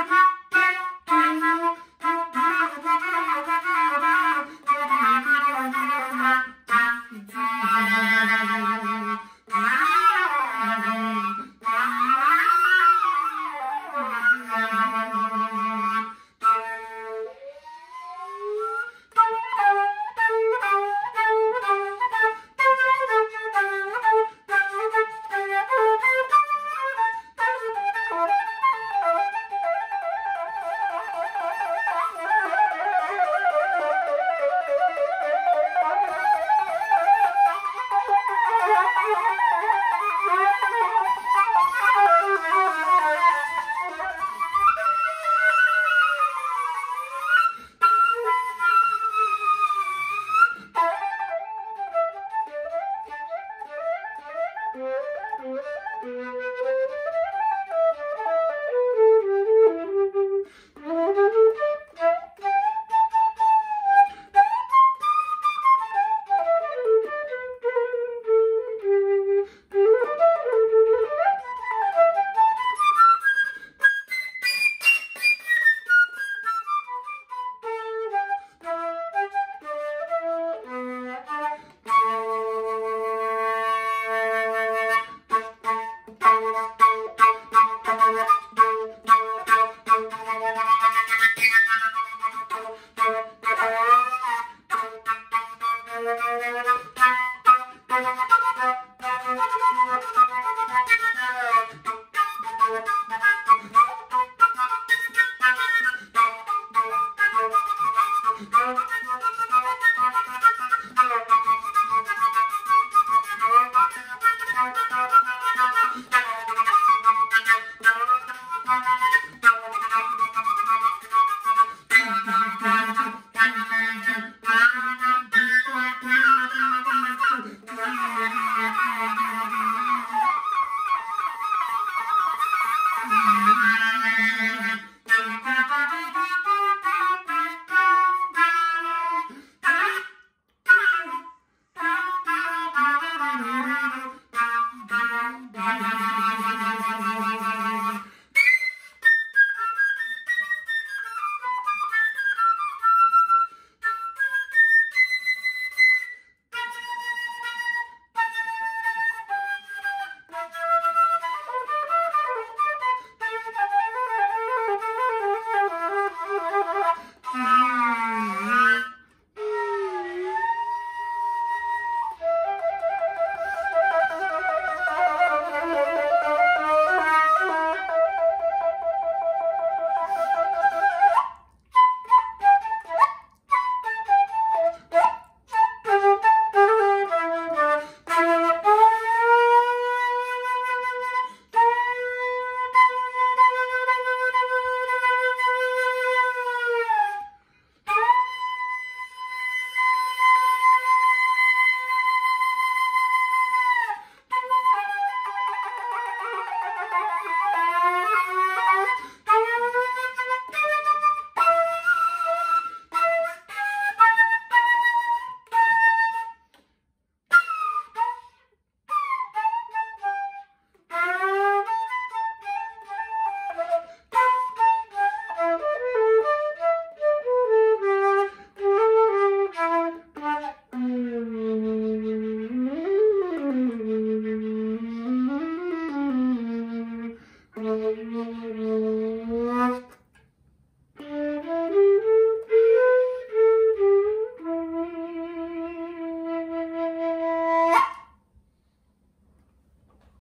ha ha. Mm-hmm.